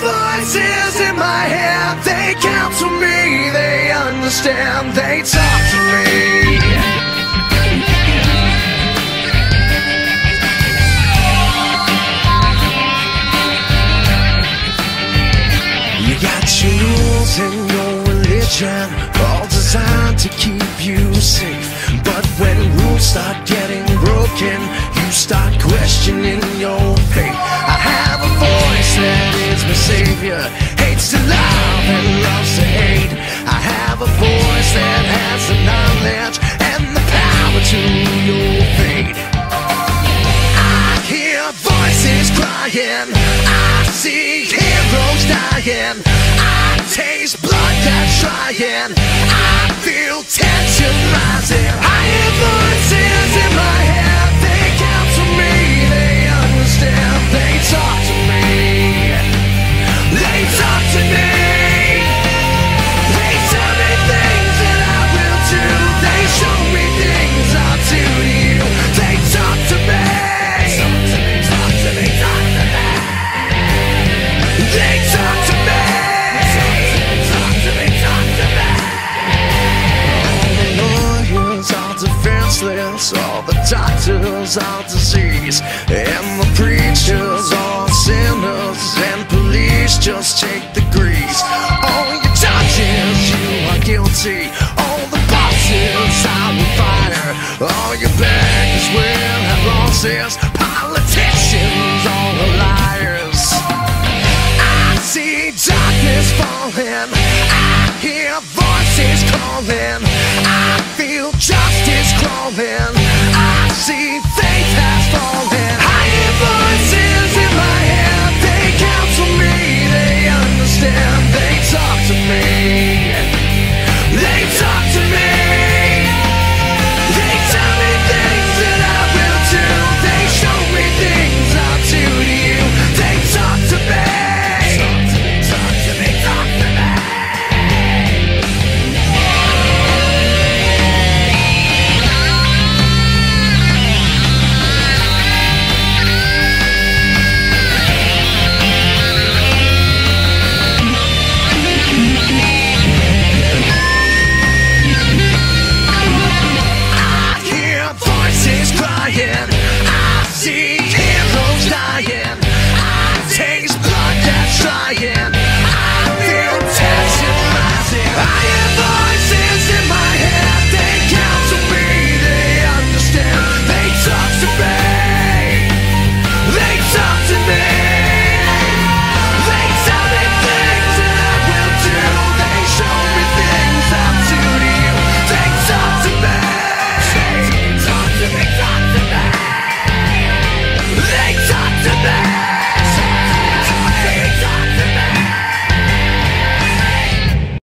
voices in my head, they counsel me, they understand, they talk to me. You got your rules and your religion, all designed to keep you safe. But when rules start getting broken, you start questioning your faith. That is my savior, hates to love and loves to hate. I have a voice that has the knowledge and the power to your fate. I hear voices crying. I see heroes dying. I taste blood that's trying. I feel tension rising. All the doctors are disease. And the preachers are sinners. And police just take the grease. All your judges, you are guilty. All the bosses are on fire. All your bankers will have losses. Politicians, all the liars. I see darkness falling. I hear voices calling. I feel justice calling I see faith has fallen.